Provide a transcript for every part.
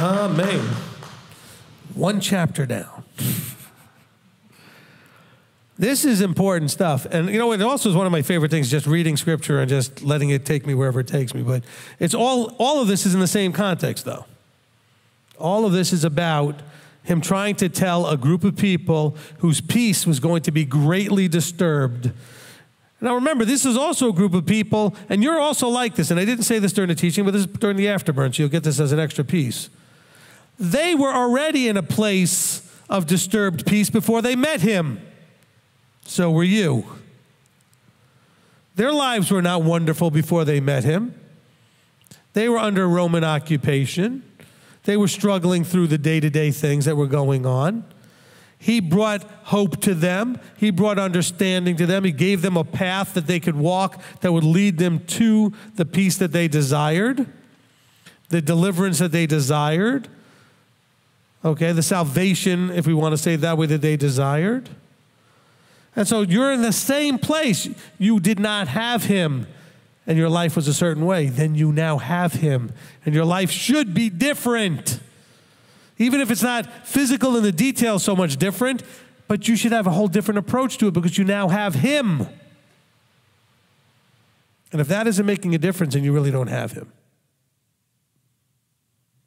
Amen. One chapter down. This is important stuff. And you know, it also is one of my favorite things, just reading scripture and just letting it take me wherever it takes me. But it's all, all of this is in the same context, though. All of this is about him trying to tell a group of people whose peace was going to be greatly disturbed. Now remember, this is also a group of people, and you're also like this, and I didn't say this during the teaching, but this is during the afterburn, so you'll get this as an extra piece. They were already in a place of disturbed peace before they met him. So were you. Their lives were not wonderful before they met him. They were under Roman occupation. They were struggling through the day to day things that were going on. He brought hope to them. He brought understanding to them. He gave them a path that they could walk that would lead them to the peace that they desired, the deliverance that they desired, okay, the salvation, if we want to say that way, that they desired. And so you're in the same place. You did not have him, and your life was a certain way. Then you now have him, and your life should be different. Even if it's not physical in the details so much different, but you should have a whole different approach to it because you now have him. And if that isn't making a difference, then you really don't have him.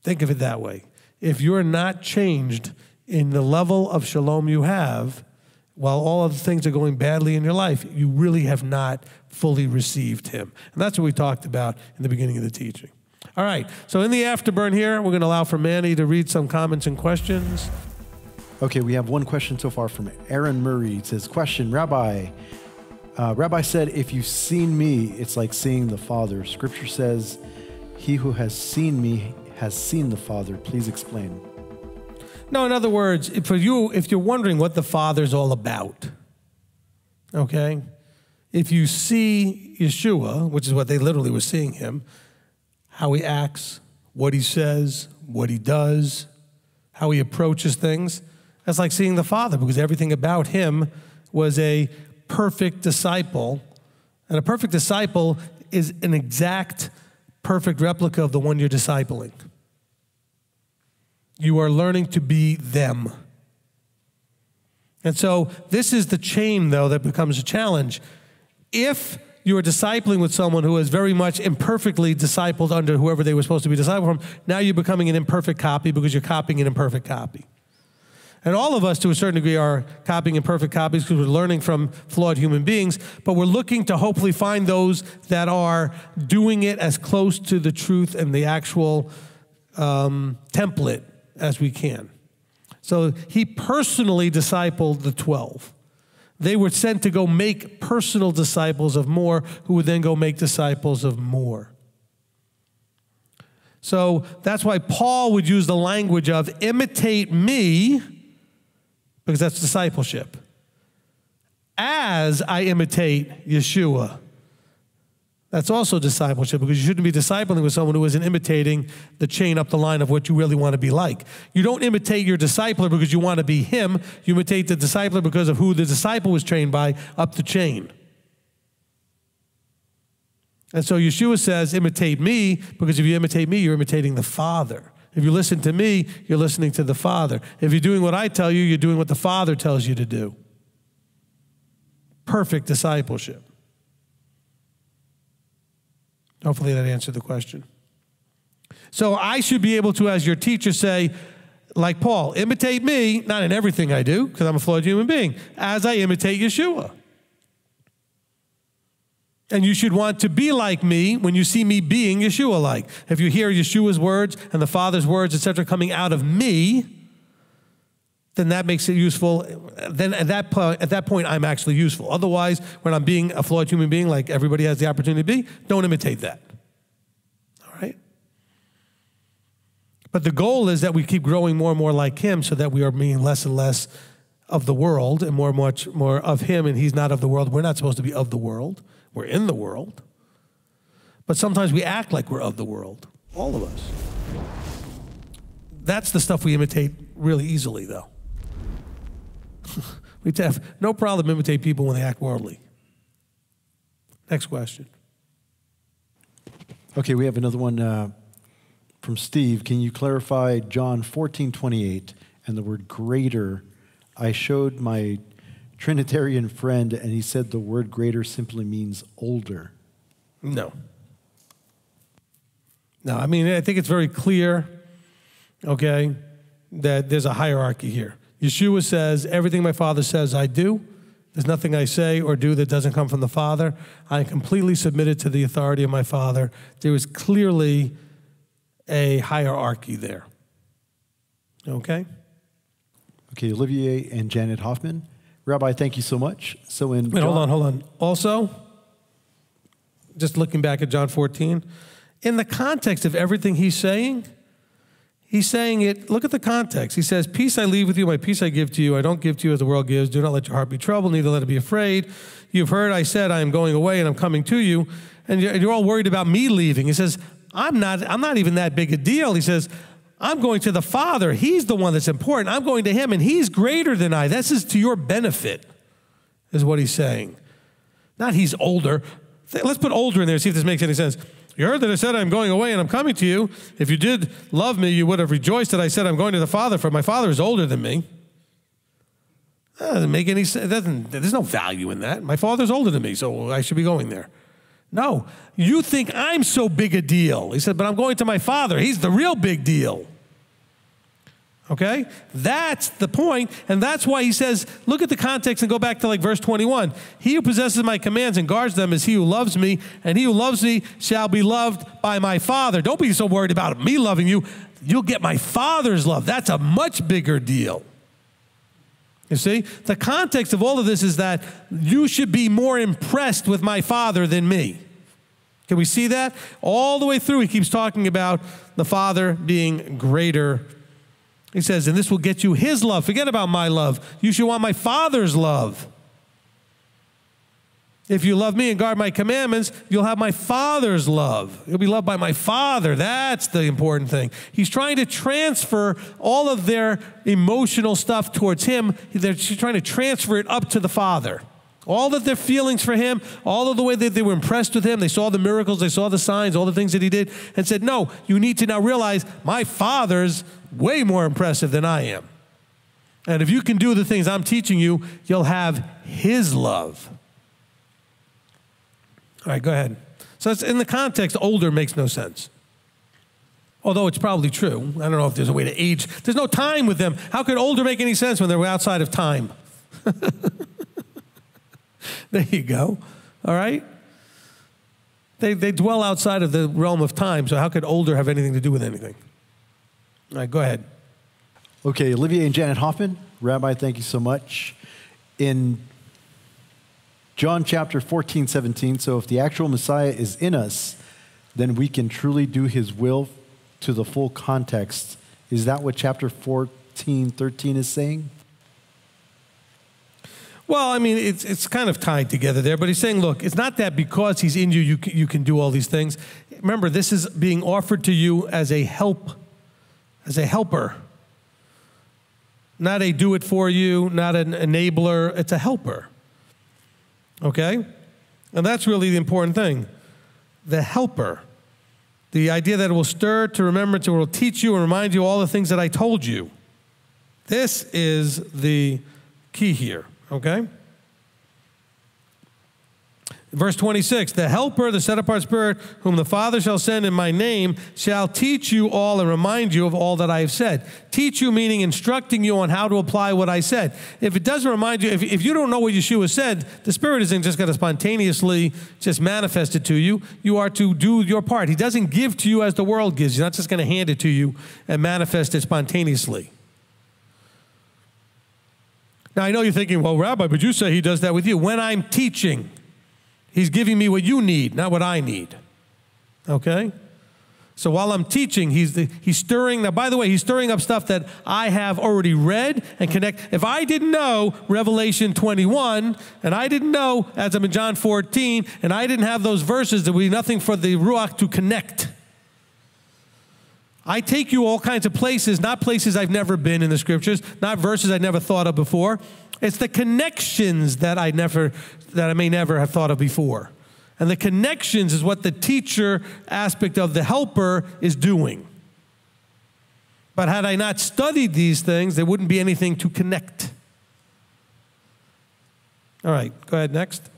Think of it that way. If you're not changed in the level of shalom you have, while all other things are going badly in your life, you really have not fully received Him. And that's what we talked about in the beginning of the teaching. All right, so in the afterburn here, we're going to allow for Manny to read some comments and questions. Okay, we have one question so far from Aaron Murray. It says, Question, Rabbi. Uh, Rabbi said, If you've seen me, it's like seeing the Father. Scripture says, He who has seen me has seen the Father. Please explain. No, in other words, for you if you're wondering what the Father's all about, okay, if you see Yeshua, which is what they literally were seeing him, how he acts, what he says, what he does, how he approaches things, that's like seeing the Father because everything about him was a perfect disciple. And a perfect disciple is an exact, perfect replica of the one you're discipling. You are learning to be them. And so, this is the chain, though, that becomes a challenge. If you are discipling with someone who is very much imperfectly discipled under whoever they were supposed to be discipled from, now you're becoming an imperfect copy because you're copying an imperfect copy. And all of us, to a certain degree, are copying imperfect copies because we're learning from flawed human beings, but we're looking to hopefully find those that are doing it as close to the truth and the actual um, template as we can. So he personally discipled the 12. They were sent to go make personal disciples of more, who would then go make disciples of more. So that's why Paul would use the language of imitate me, because that's discipleship, as I imitate Yeshua. That's also discipleship because you shouldn't be discipling with someone who isn't imitating the chain up the line of what you really want to be like. You don't imitate your discipler because you want to be him. You imitate the discipler because of who the disciple was trained by up the chain. And so Yeshua says, imitate me because if you imitate me, you're imitating the Father. If you listen to me, you're listening to the Father. If you're doing what I tell you, you're doing what the Father tells you to do. Perfect discipleship. Hopefully that answered the question. So I should be able to, as your teacher, say, like Paul, imitate me, not in everything I do, because I'm a flawed human being, as I imitate Yeshua. And you should want to be like me when you see me being Yeshua like. If you hear Yeshua's words and the Father's words, etc., coming out of me, then that makes it useful. Then at that, point, at that point, I'm actually useful. Otherwise, when I'm being a flawed human being, like everybody has the opportunity to be, don't imitate that. All right? But the goal is that we keep growing more and more like Him so that we are being less and less of the world and more and much more of Him, and He's not of the world. We're not supposed to be of the world, we're in the world. But sometimes we act like we're of the world, all of us. That's the stuff we imitate really easily, though. we have no problem imitate people when they act worldly. Next question. Okay, we have another one. Uh, from Steve, can you clarify John 14, 28 and the word greater? I showed my Trinitarian friend, and he said the word greater simply means older. No. No, I mean, I think it's very clear, okay, that there's a hierarchy here. Yeshua says, Everything my Father says, I do. There's nothing I say or do that doesn't come from the Father. I am completely submitted to the authority of my Father. There is clearly a hierarchy there. Okay? Okay, Olivier and Janet Hoffman. Rabbi, thank you so much. So in Wait, John- hold on, hold on. Also, just looking back at John 14, in the context of everything he's saying, he's saying it, look at the context. He says, Peace I leave with you, my peace I give to you. I don't give to you as the world gives. Do not let your heart be troubled, neither let it be afraid. You've heard I said, I am going away and I'm coming to you. And you're and you're all worried about me leaving. He says, I'm not, I'm not even that big a deal. He says, I'm going to the Father. He's the one that's important. I'm going to Him, and He's greater than I. This is to your benefit, is what He's saying. Not He's older. Let's put older in there, see if this makes any sense. You heard that I said I'm going away and I'm coming to you. If you did love me, you would have rejoiced that I said I'm going to the Father, for my Father is older than me. That doesn't make any sense. Doesn't, there's no value in that. My Father's older than me, so I should be going there. No, you think I'm so big a deal. He said, but I'm going to my Father. He's the real big deal. Okay? That's the point, and that's why he says, look at the context and go back to like verse 21. He who possesses my commands and guards them is he who loves me, and he who loves me shall be loved by my Father. Don't be so worried about me loving you. You'll get my Father's love. That's a much bigger deal. You see? The context of all of this is that you should be more impressed with my Father than me. Can we see that? All the way through, he keeps talking about the Father being greater he says, and this will get you his love. Forget about my love. You should want my Father's love. If you love me and guard my commandments, you'll have my Father's love. You'll be loved by my Father. That's the important thing. He's trying to transfer all of their emotional stuff towards him. They're trying to transfer it up to the Father. All of their feelings for him, all of the way that they were impressed with him, they saw the miracles, they saw the signs, all the things that he did, and said, No, you need to now realize my father's way more impressive than I am. And if you can do the things I'm teaching you, you'll have his love. All right, go ahead. So it's in the context, older makes no sense. Although it's probably true. I don't know if there's a way to age. There's no time with them. How could older make any sense when they're outside of time? there you go. All right? They, they dwell outside of the realm of time, so how could older have anything to do with anything? All right, go ahead. Okay, Olivier and Janet Hoffman. Rabbi, thank you so much. In John chapter 14, 17, so if the actual Messiah is in us, then we can truly do his will to the full context. Is that what chapter 14, 13 is saying? Well, I mean, it's, it's kind of tied together there, but he's saying, look, it's not that because he's in you, you can, you can do all these things. Remember, this is being offered to you as a help, as a helper. Not a do it for you, not an enabler, it's a helper. Okay? And that's really the important thing. The helper. The idea that it will stir to remembrance, it will teach you and remind you all the things that I told you. This is the key here. Okay? Verse 26 The Helper, the set apart Spirit, whom the Father shall send in my name, shall teach you all and remind you of all that I have said. Teach you, meaning instructing you on how to apply what I said. If it doesn't remind you, if, if you don't know what Yeshua said, the Spirit isn't just going to spontaneously just manifest it to you. You are to do your part. He doesn't give to you as the world gives. He's not just going to hand it to you and manifest it spontaneously. Now, I know you're thinking, well, Rabbi, but you say he does that with you. When I'm teaching, he's giving me what you need, not what I need. Okay? So while I'm teaching, he's, he's stirring. Now, by the way, he's stirring up stuff that I have already read and connect. If I didn't know Revelation 21, and I didn't know, as I'm in John 14, and I didn't have those verses, there would be nothing for the Ruach to connect. I take you all kinds of places, not places I've never been in the scriptures, not verses I've never thought of before. It's the connections that I never that I may never have thought of before. And the connections is what the teacher aspect of the helper is doing. But had I not studied these things, there wouldn't be anything to connect. All right, go ahead next.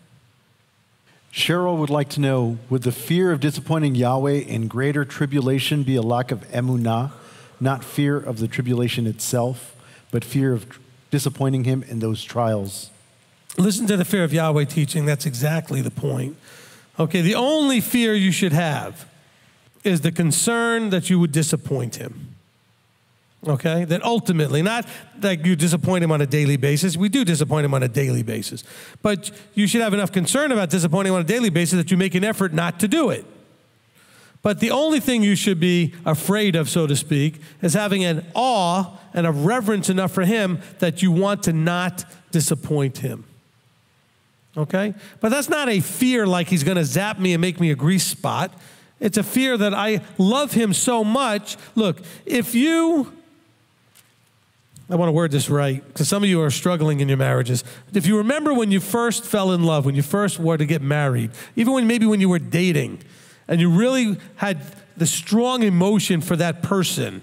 Cheryl would like to know Would the fear of disappointing Yahweh in greater tribulation be a lack of emunah, not fear of the tribulation itself, but fear of disappointing him in those trials? Listen to the fear of Yahweh teaching. That's exactly the point. Okay, the only fear you should have is the concern that you would disappoint him. Okay, that ultimately, not that you disappoint him on a daily basis. We do disappoint him on a daily basis. But you should have enough concern about disappointing him on a daily basis that you make an effort not to do it. But the only thing you should be afraid of, so to speak, is having an awe and a reverence enough for him that you want to not disappoint him. Okay? But that's not a fear like he's going to zap me and make me a grease spot. It's a fear that I love him so much. Look, if you I want to word this right because some of you are struggling in your marriages. If you remember when you first fell in love, when you first were to get married, even when maybe when you were dating, and you really had the strong emotion for that person,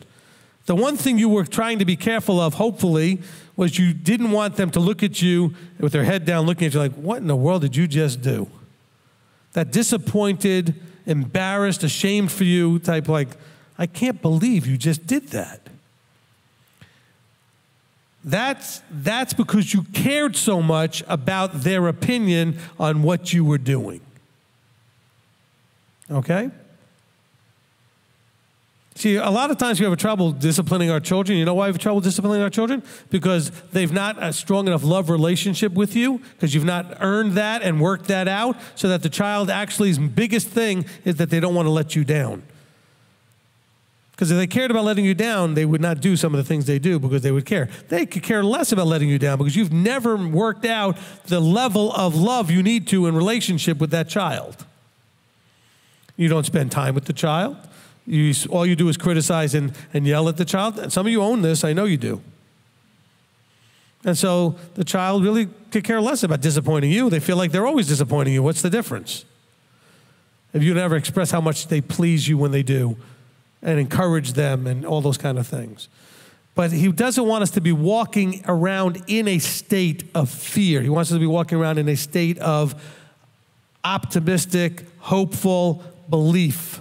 the one thing you were trying to be careful of, hopefully, was you didn't want them to look at you with their head down, looking at you like, what in the world did you just do? That disappointed, embarrassed, ashamed for you type, like, I can't believe you just did that. That's, that's because you cared so much about their opinion on what you were doing. Okay? See, a lot of times we have trouble disciplining our children. You know why we have trouble disciplining our children? Because they've not a strong enough love relationship with you, because you've not earned that and worked that out, so that the child actually's biggest thing is that they don't want to let you down. Because if they cared about letting you down, they would not do some of the things they do because they would care. They could care less about letting you down because you've never worked out the level of love you need to in relationship with that child. You don't spend time with the child. You, all you do is criticize and, and yell at the child. Some of you own this, I know you do. And so the child really could care less about disappointing you. They feel like they're always disappointing you. What's the difference? If you never express how much they please you when they do, and encourage them and all those kind of things. But he doesn't want us to be walking around in a state of fear. He wants us to be walking around in a state of optimistic, hopeful belief.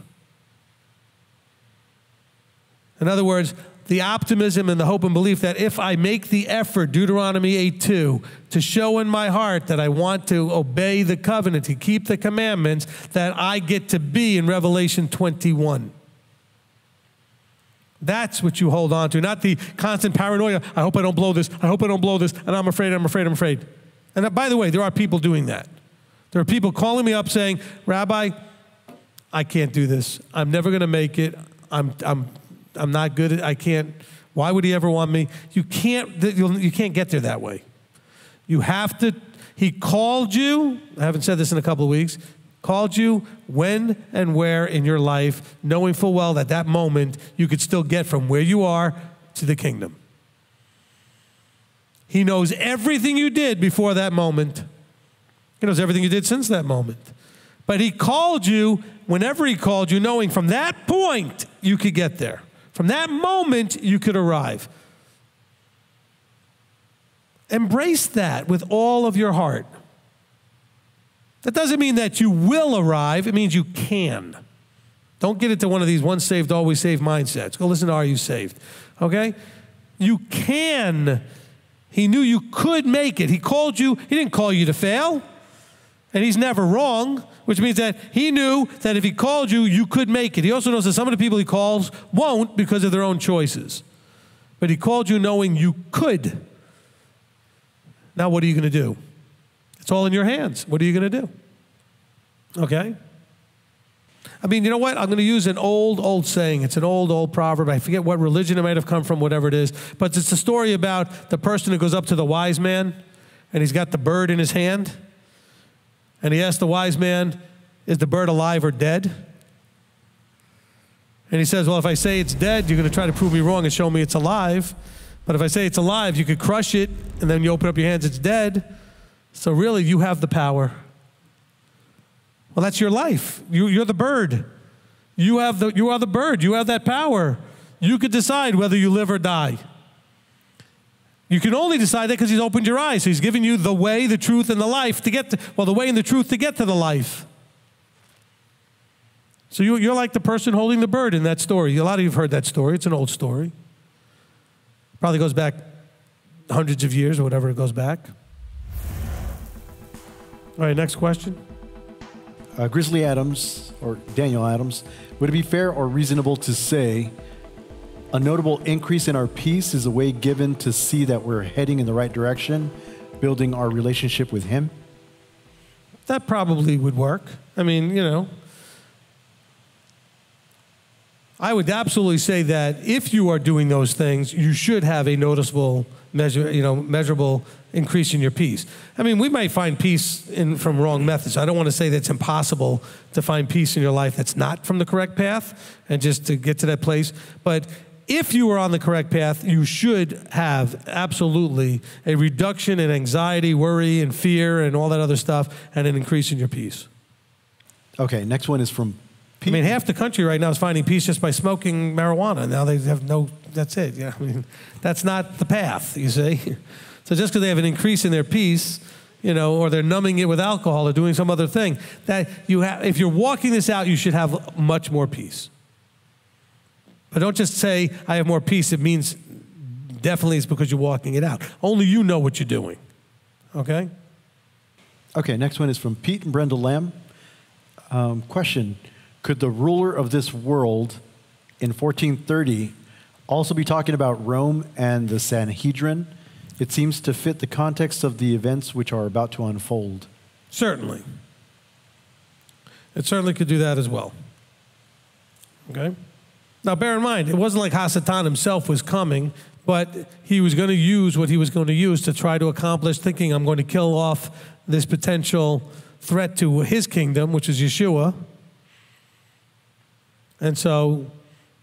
In other words, the optimism and the hope and belief that if I make the effort, Deuteronomy 8 2, to show in my heart that I want to obey the covenant, to keep the commandments, that I get to be in Revelation 21. That's what you hold on to, not the constant paranoia. I hope I don't blow this. I hope I don't blow this. And I'm afraid, I'm afraid, I'm afraid. And uh, by the way, there are people doing that. There are people calling me up saying, Rabbi, I can't do this. I'm never going to make it. I'm, I'm, I'm not good at I can't. Why would he ever want me? You can't, you can't get there that way. You have to, he called you, I haven't said this in a couple of weeks, called you when and where in your life, knowing full well that that moment you could still get from where you are to the kingdom. He knows everything you did before that moment. He knows everything you did since that moment. But He called you whenever He called you, knowing from that point you could get there. From that moment you could arrive. Embrace that with all of your heart. That doesn't mean that you will arrive, it means you can. Don't get into one of these once saved, always saved mindsets. Go listen to Are You Saved? Okay? You can. He knew you could make it. He called you, He didn't call you to fail. And He's never wrong, which means that He knew that if He called you, you could make it. He also knows that some of the people He calls won't because of their own choices. But He called you knowing you could. Now, what are you going to do? It's all in your hands. What are you going to do? Okay? I mean, you know what? I'm going to use an old, old saying. It's an old, old proverb. I forget what religion it might have come from, whatever it is. But it's a story about the person who goes up to the wise man and he's got the bird in his hand. And he asks the wise man, Is the bird alive or dead? And he says, Well, if I say it's dead, you're going to try to prove me wrong and show me it's alive. But if I say it's alive, you could crush it and then you open up your hands, it's dead. So, really, you have the power. Well, that's your life. You, you're the bird. You, have the, you are the bird. You have that power. you could decide whether you live or die. You can only decide that because he's opened your eyes. So he's given you the way, the truth, and the life to get to, well, the way and the truth to get to the life. So you, you're like the person holding the bird in that story. A lot of you have heard that story. It's an old story. Probably goes back hundreds of years or whatever it goes back. All right, next question. Uh, Grizzly Adams, or Daniel Adams, would it be fair or reasonable to say a notable increase in our peace is a way given to see that we're heading in the right direction, building our relationship with Him? That probably would work. I mean, you know, I would absolutely say that if you are doing those things, you should have a noticeable measure, you know, measurable increase in your peace. I mean, we might find peace in, from wrong methods. I don't want to say that it's impossible to find peace in your life that's not from the correct path and just to get to that place. But if you are on the correct path, you should have absolutely a reduction in anxiety, worry, and fear, and all that other stuff, and an increase in your peace. Okay, next one is from I mean, half the country right now is finding peace just by smoking marijuana. Now they have no, that's it. Yeah, I mean, that's not the path, you see. So just because they have an increase in their peace, you know, or they're numbing it with alcohol or doing some other thing, that you have, if you're walking this out, you should have much more peace. But don't just say, I have more peace. It means definitely it's because you're walking it out. Only you know what you're doing. Okay? Okay, next one is from Pete and Brenda Lamb. Um, question Could the ruler of this world in 1430 also be talking about Rome and the Sanhedrin? It seems to fit the context of the events which are about to unfold. Certainly. It certainly could do that as well. Okay? Now, bear in mind, it wasn't like Hasatan himself was coming, but he was going to use what he was going to use to try to accomplish thinking, I'm going to kill off this potential threat to his kingdom, which is Yeshua. And so,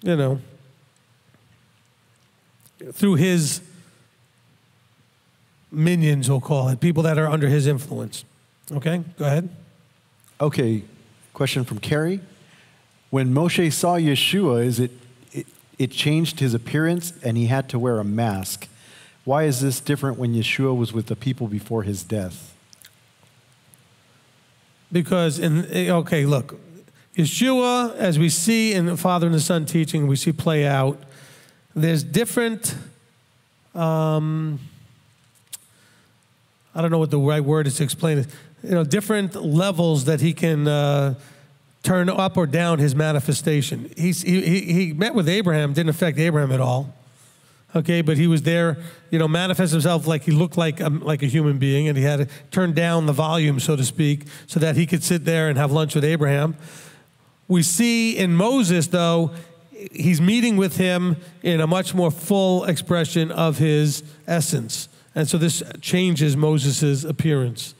you know, through his minions, we'll call it, people that are under his influence. Okay, go ahead. Okay, question from Carrie. When Moshe saw Yeshua, is it, it, it changed his appearance and he had to wear a mask? Why is this different when Yeshua was with the people before his death? Because in okay, look, Yeshua, as we see in the Father and the Son teaching, we see play out. There's different. Um, I don't know what the right word is to explain it. You know, different levels that he can uh, turn up or down his manifestation. He's, he, he met with Abraham, didn't affect Abraham at all. Okay, but he was there, you know, manifest himself like he looked like a, like a human being, and he had to turn down the volume, so to speak, so that he could sit there and have lunch with Abraham. We see in Moses, though, he's meeting with him in a much more full expression of his essence. And so this changes Moses' appearance,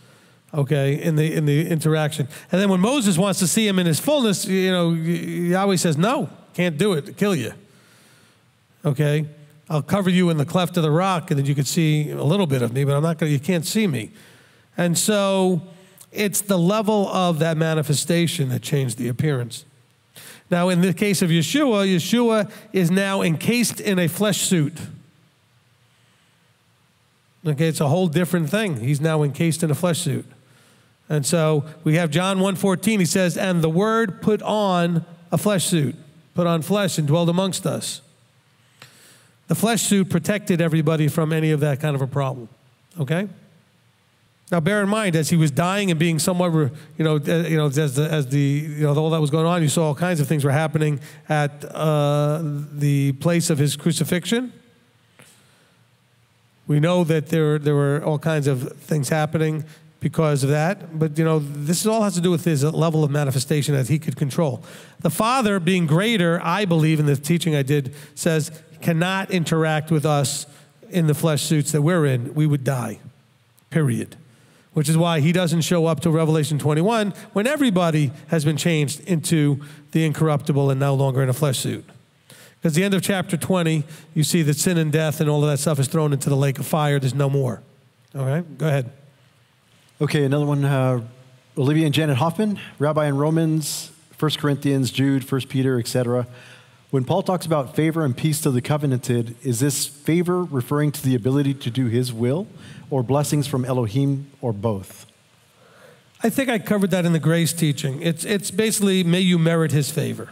okay, in the, in the interaction. And then when Moses wants to see him in his fullness, you know, Yahweh says, no, can't do it, kill you, okay? I'll cover you in the cleft of the rock, and then you can see a little bit of me, but I'm not going to, you can't see me. And so it's the level of that manifestation that changed the appearance. Now, in the case of Yeshua, Yeshua is now encased in a flesh suit. Okay, it's a whole different thing. He's now encased in a flesh suit. And so we have John 1:14. He says, "And the word put on a flesh suit, put on flesh and dwelled amongst us." The flesh suit protected everybody from any of that kind of a problem. Okay? Now, bear in mind, as he was dying and being somewhat, you know, you know, as the, as the you know, all that was going on, you saw all kinds of things were happening at uh, the place of his crucifixion. We know that there, there were all kinds of things happening because of that, but you know, this all has to do with his level of manifestation that he could control. The Father, being greater, I believe in the teaching I did, says cannot interact with us in the flesh suits that we're in. We would die. Period which is why he doesn't show up till Revelation 21 when everybody has been changed into the incorruptible and no longer in a flesh suit. Because the end of chapter 20, you see that sin and death and all of that stuff is thrown into the lake of fire. There's no more. All right, go ahead. Okay, another one. Uh, Olivia and Janet Hoffman, Rabbi in Romans, 1 Corinthians, Jude, 1 Peter, etc. When Paul talks about favor and peace to the covenanted, is this favor referring to the ability to do his will or blessings from Elohim or both? I think I covered that in the grace teaching. It's, it's basically, may you merit his favor.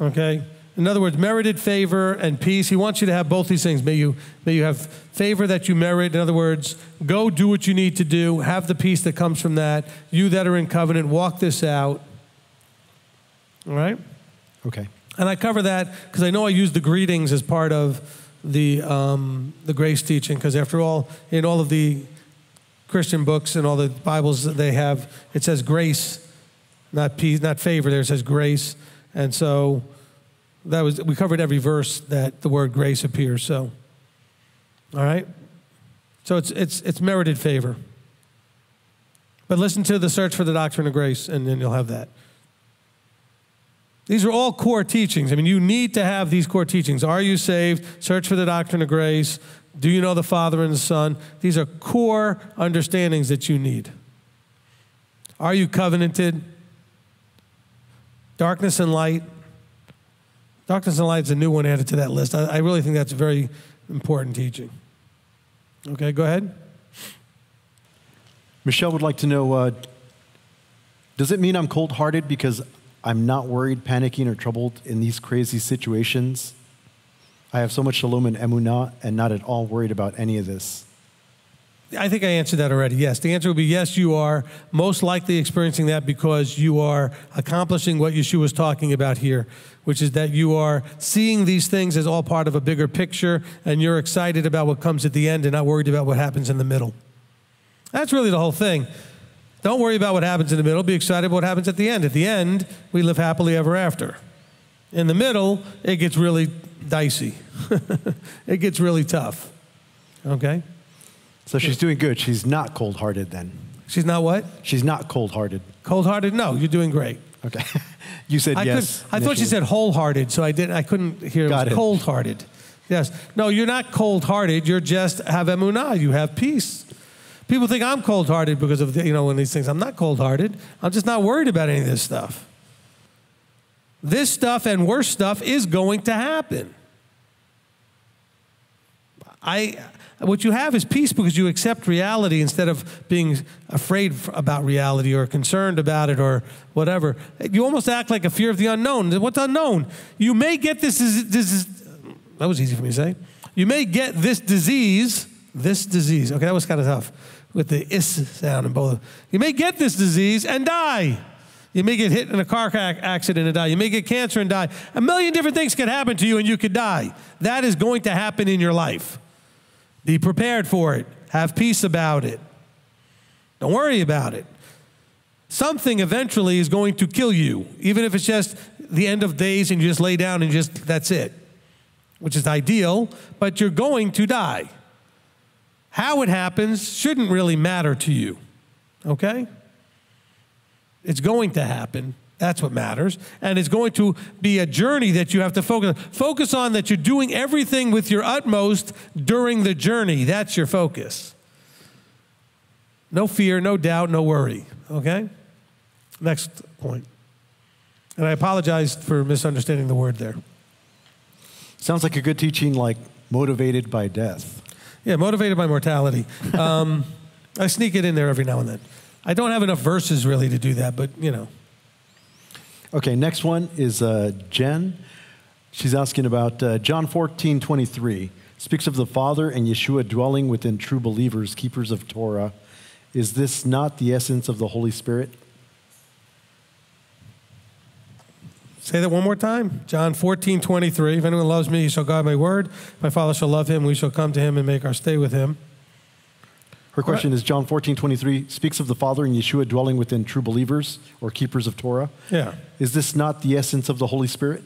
Okay? In other words, merited favor and peace. He wants you to have both these things. May you, may you have favor that you merit. In other words, go do what you need to do, have the peace that comes from that. You that are in covenant, walk this out. All right? Okay. And I cover that because I know I use the greetings as part of the, um, the grace teaching, because after all, in all of the Christian books and all the Bibles that they have, it says grace, not peace, not favor. There it says grace, and so that was we covered every verse that the word grace appears. So, all right, so it's it's it's merited favor. But listen to the search for the doctrine of grace, and then you'll have that. These are all core teachings. I mean, you need to have these core teachings. Are you saved? Search for the doctrine of grace. Do you know the Father and the Son? These are core understandings that you need. Are you covenanted? Darkness and light. Darkness and light is a new one added to that list. I, I really think that's very important teaching. Okay, go ahead. Michelle would like to know uh, Does it mean I'm cold hearted because I'm not worried, panicking, or troubled in these crazy situations? I have so much shalom and emunah and not at all worried about any of this. I think I answered that already. Yes. The answer would be yes, you are most likely experiencing that because you are accomplishing what Yeshua was talking about here, which is that you are seeing these things as all part of a bigger picture and you're excited about what comes at the end and not worried about what happens in the middle. That's really the whole thing. Don't worry about what happens in the middle. Be excited about what happens at the end. At the end, we live happily ever after. In the middle, it gets really dicey. it gets really tough. Okay? So she's doing good. She's not cold hearted then. She's not what? She's not cold hearted. Cold hearted? No, you're doing great. Okay. you said I, yes. could, I thought she said wholehearted, so I didn't. I couldn't hear. Got it it. cold hearted. Yes. No, you're not cold hearted. You're just have emunah. You have peace. People think I'm cold hearted because of the, you know one of these things. I'm not cold hearted. I'm just not worried about any of this stuff. This stuff and worse stuff is going to happen. I, what you have is peace because you accept reality instead of being afraid about reality or concerned about it or whatever. You almost act like a fear of the unknown. What's unknown? You may get this, this that was easy for me to say. You may get this disease, this disease. Okay, that was kind of tough with the is sound in both. You may get this disease and die. You may get hit in a car accident and die. You may get cancer and die. A million different things could happen to you and you could die. That is going to happen in your life. Be prepared for it. Have peace about it. Don't worry about it. Something eventually is going to kill you, even if it's just the end of days and you just lay down and just that's it, which is ideal, but you're going to die. How it happens shouldn't really matter to you, okay? It's going to happen. That's what matters. And it's going to be a journey that you have to focus on. Focus on that you're doing everything with your utmost during the journey. That's your focus. No fear, no doubt, no worry. Okay? Next point. And I apologize for misunderstanding the word there. Sounds like a good teaching, like motivated by death. Yeah, motivated by mortality. Um, I sneak it in there every now and then. I don't have enough verses really to do that, but you know. Okay, next one is uh, Jen. She's asking about uh, John 14, 23. Speaks of the Father and Yeshua dwelling within true believers, keepers of Torah. Is this not the essence of the Holy Spirit? Say that one more time. John 14, 23. If anyone loves me, he shall guard my word. My Father shall love him. We shall come to him and make our stay with him. Her question is John 14, 23 speaks of the Father and Yeshua dwelling within true believers or keepers of Torah. Yeah. Is this not the essence of the Holy Spirit?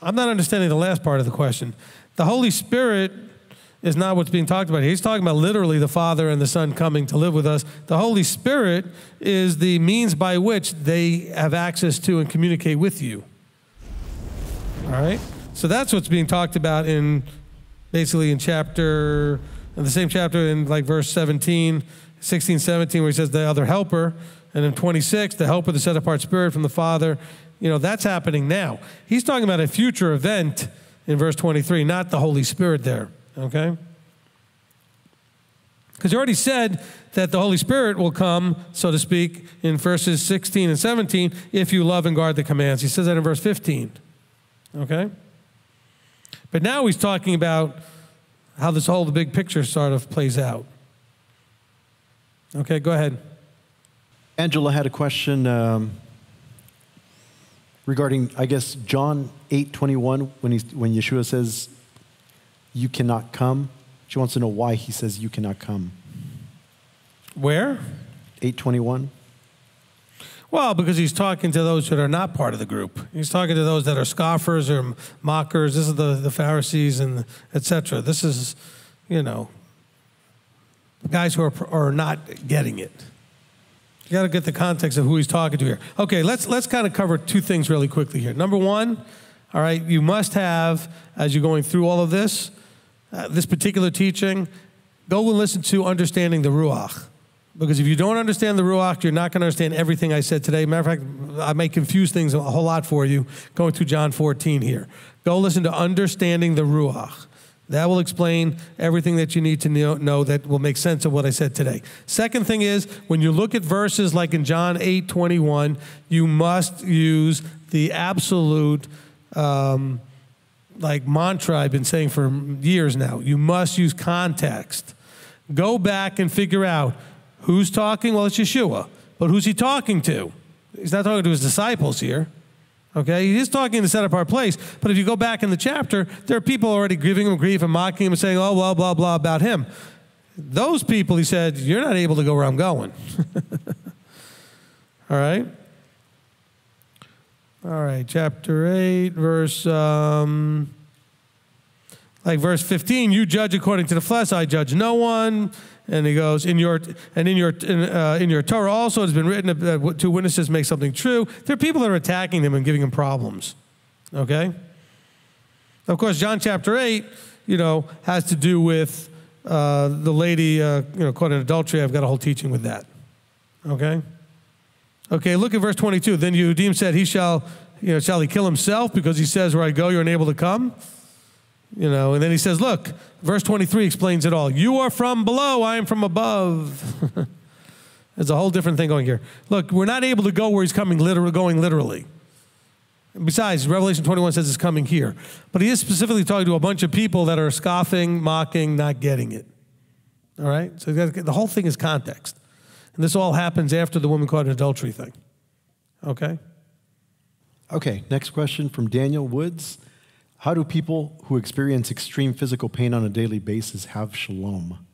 I'm not understanding the last part of the question. The Holy Spirit is not what's being talked about. here. He's talking about literally the Father and the Son coming to live with us. The Holy Spirit is the means by which they have access to and communicate with you. All right? So that's what's being talked about in basically in chapter, in the same chapter in like verse 17, 16, 17, where he says the other helper. And in 26, the helper, the set apart spirit from the Father, you know, that's happening now. He's talking about a future event in verse 23, not the Holy Spirit there, okay? Because he already said that the Holy Spirit will come, so to speak, in verses 16 and 17, if you love and guard the commands. He says that in verse 15. Okay? But now he's talking about how this whole the big picture sort of plays out. Okay, go ahead. Angela had a question um, regarding, I guess, John 8 21, when, he's, when Yeshua says, You cannot come. She wants to know why he says, You cannot come. Where? 821. Well, because he's talking to those that are not part of the group. He's talking to those that are scoffers or mockers. This is the, the Pharisees and etc. This is, you know, guys who are, are not getting it. You got to get the context of who he's talking to here. Okay, let's let's kind of cover two things really quickly here. Number one, all right, you must have as you're going through all of this, uh, this particular teaching, go and listen to understanding the ruach. Because if you don't understand the Ruach, you're not going to understand everything I said today. Matter of fact, I may confuse things a whole lot for you going through John 14 here. Go listen to Understanding the Ruach. That will explain everything that you need to know, that will make sense of what I said today. Second thing is, when you look at verses like in John 8 21, you must use the absolute, um, like mantra I've been saying for years now. You must use context. Go back and figure out Who's talking? Well, it's Yeshua. But who's he talking to? He's not talking to his disciples here. Okay, he is talking to set up our place. But if you go back in the chapter, there are people already giving him grief and mocking him and saying, oh, blah, blah, blah about him. Those people, he said, you're not able to go where I'm going. All right? All right, chapter 8, verse, um, like verse 15, you judge according to the flesh, I judge no one. And he goes, in your, and in your, in, uh, in your Torah also it has been written that two witnesses make something true. There are people that are attacking him and giving him problems. Okay? Of course, John chapter 8, you know, has to do with uh, the lady, uh, you know, caught in adultery. I've got a whole teaching with that. Okay? Okay, look at verse 22. Then Yehudim said, he shall, you know, shall he kill himself because he says, where I go, you're unable to come? You know, and then he says, Look, verse 23 explains it all. You are from below, I am from above. There's a whole different thing going here. Look, we're not able to go where he's coming literally, going literally. Besides, Revelation 21 says it's coming here. But he is specifically talking to a bunch of people that are scoffing, mocking, not getting it. All right? So the whole thing is context. And this all happens after the woman caught in adultery thing. Okay? Okay, next question from Daniel Woods. How do people who experience extreme physical pain on a daily basis have shalom?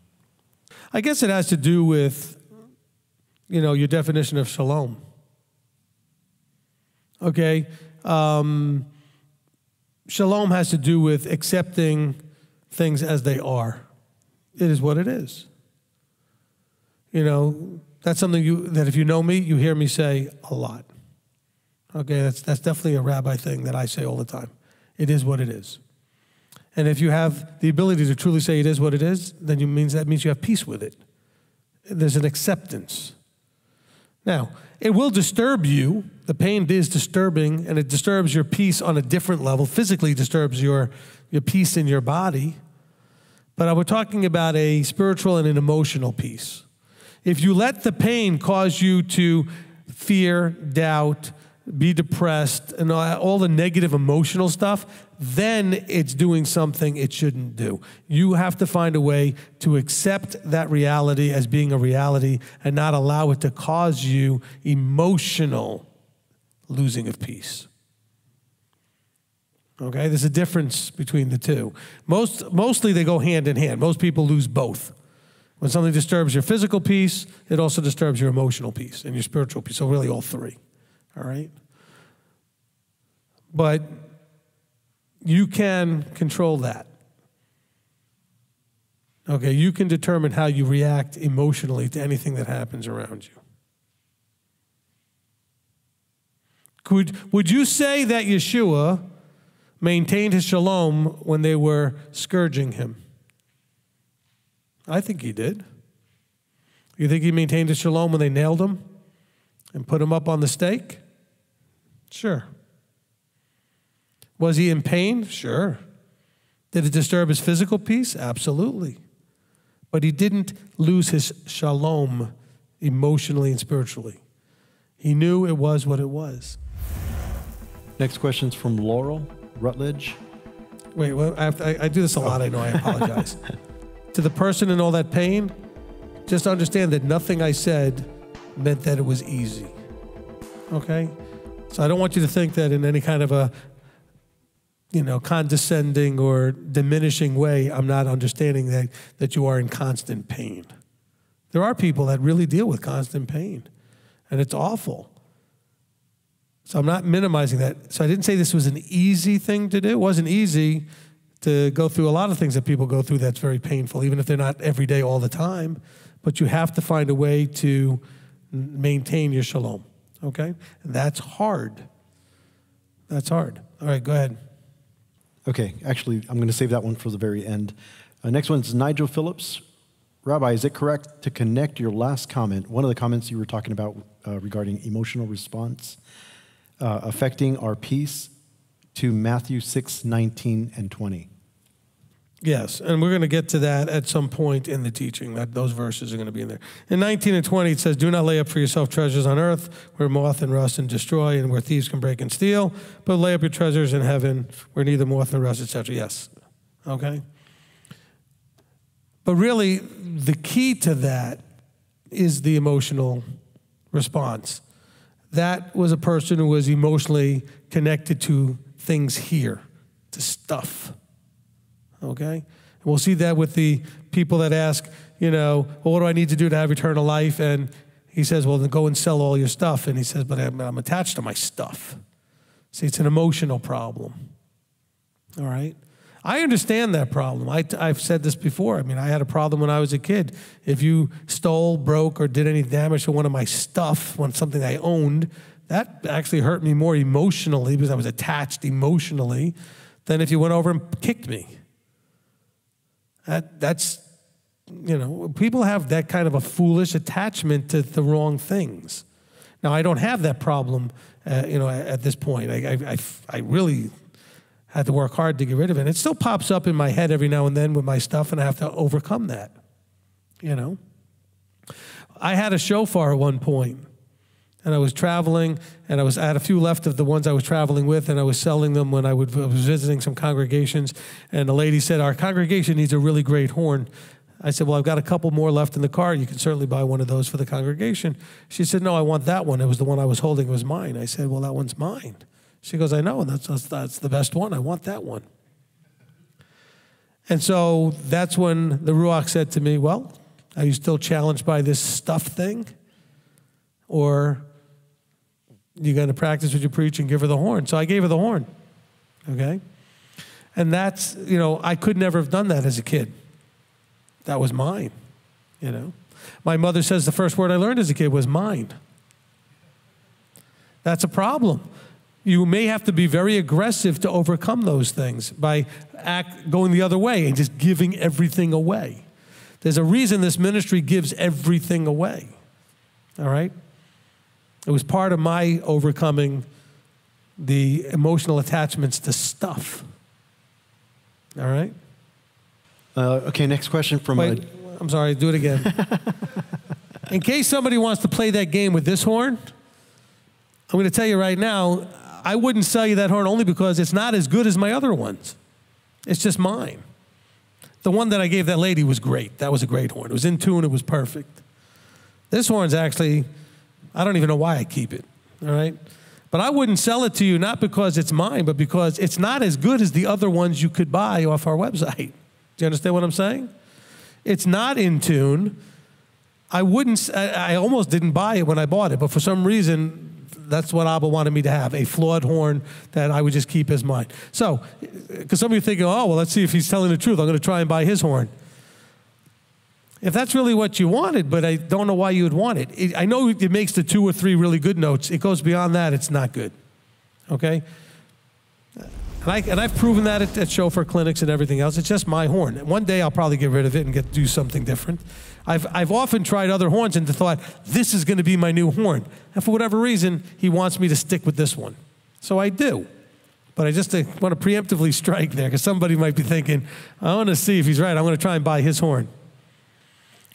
I guess it has to do with, you know, your definition of shalom. Okay? Um, shalom has to do with accepting things as they are. It is what it is. You know, that's something you, that if you know me, you hear me say a lot. Okay, that's, that's definitely a rabbi thing that I say all the time. It is what it is. And if you have the ability to truly say it is what it is, then you means that means you have peace with it. There's an acceptance. Now, it will disturb you. The pain is disturbing, and it disturbs your peace on a different level. Physically disturbs your, your peace in your body. But we're talking about a spiritual and an emotional peace. If you let the pain cause you to fear, doubt, be depressed, and all the negative emotional stuff, then it's doing something it shouldn't do. You have to find a way to accept that reality as being a reality and not allow it to cause you emotional losing of peace. Okay, there's a difference between the two. Most, mostly they go hand in hand. Most people lose both. When something disturbs your physical peace, it also disturbs your emotional peace and your spiritual peace. So, really, all three. All right? But you can control that. Okay, you can determine how you react emotionally to anything that happens around you. Could, would you say that Yeshua maintained his shalom when they were scourging him? I think he did. You think he maintained his shalom when they nailed him and put him up on the stake? Sure. Was he in pain? Sure. Did it disturb his physical peace? Absolutely. But he didn't lose his shalom emotionally and spiritually. He knew it was what it was. Next question's from Laurel Rutledge. Wait, well, I, have to, I, I do this a lot. I know. I apologize. to the person in all that pain, just understand that nothing I said meant that it was easy. Okay? So I don't want you to think that in any kind of a you know, condescending or diminishing way, I'm not understanding that, that you are in constant pain. There are people that really deal with constant pain, and it's awful. So I'm not minimizing that. So I didn't say this was an easy thing to do. It wasn't easy to go through a lot of things that people go through that's very painful, even if they're not every day all the time. But you have to find a way to maintain your shalom. Okay? That's hard. That's hard. All right, go ahead. Okay, actually, I'm going to save that one for the very end. Uh, next one is Nigel Phillips. Rabbi, is it correct to connect your last comment, one of the comments you were talking about uh, regarding emotional response, uh, affecting our peace, to Matthew 6, 19, and 20? Yes, and we're going to get to that at some point in the teaching. That those verses are going to be in there. In 19 and 20, it says, "Do not lay up for yourself treasures on earth, where moth and rust and destroy, and where thieves can break and steal. But lay up your treasures in heaven, where neither moth nor rust, etc." Yes, okay. But really, the key to that is the emotional response. That was a person who was emotionally connected to things here, to stuff okay? And we'll see that with the people that ask, you know, well, what do I need to do to have eternal life? And he says, well, then go and sell all your stuff. And he says, but I'm, I'm attached to my stuff. See, it's an emotional problem, all right? I understand that problem. I, have said this before. I mean, I had a problem when I was a kid. If you stole, broke, or did any damage to one of my stuff, when something I owned, that actually hurt me more emotionally because I was attached emotionally than if you went over and kicked me. That, that's, you know, people have that kind of a foolish attachment to the wrong things. Now, I don't have that problem, uh, you know, at, this point. I, I, I, I, really had to work hard to get rid of it. It still pops up in my head every now and then with my stuff, and I have to overcome that, you know. I had a shofar at one point, and I was traveling, and I was I had a few left of the ones I was traveling with, and I was selling them when I, would, I was visiting some congregations. And the lady said, "Our congregation needs a really great horn." I said, "Well, I've got a couple more left in the car. You can certainly buy one of those for the congregation." She said, "No, I want that one. It was the one I was holding. It was mine." I said, "Well, that one's mine." She goes, "I know, and that's that's, that's the best one. I want that one." And so that's when the Ruach said to me, "Well, are you still challenged by this stuff thing?" Or you got to practice what you preach and give her the horn. So I gave her the horn. Okay? And that's, you know, I could never have done that as a kid. That was mine, you know. My mother says the first word I learned as a kid was mine. That's a problem. You may have to be very aggressive to overcome those things by act, going the other way and just giving everything away. There's a reason this ministry gives everything away. All right? It was part of my overcoming the emotional attachments to stuff. All right? Uh, okay, next question from. Wait, uh, I'm sorry, do it again. In case somebody wants to play that game with this horn, I'm going to tell you right now, I wouldn't sell you that horn only because it's not as good as my other ones. It's just mine. The one that I gave that lady was great. That was a great horn. It was in tune, it was perfect. This horn's actually I don't even know why I keep it. All right? But I wouldn't sell it to you not because it's mine, but because it's not as good as the other ones you could buy off our website. Do you understand what I'm saying? It's not in tune. I wouldn't, I, almost didn't buy it when I bought it, but for some reason, that's what Abba wanted me to have a flawed horn that I would just keep as mine. So, because some of you thinking, oh, well, let's see if he's telling the truth. I'm going to try and buy his horn. If that's really what you wanted, but I don't know why you would want it. it. I know it makes the two or three really good notes. It goes beyond that, it's not good. Okay? And, I, and I've proven that at, at shofar clinics and everything else. It's just my horn. One day I'll probably get rid of it and get do something different. I've, I've often tried other horns and thought, this is going to be my new horn. And for whatever reason, he wants me to stick with this one. So I do. But I just uh, want to preemptively strike there because somebody might be thinking, I want to see if he's right. I'm going to try and buy his horn.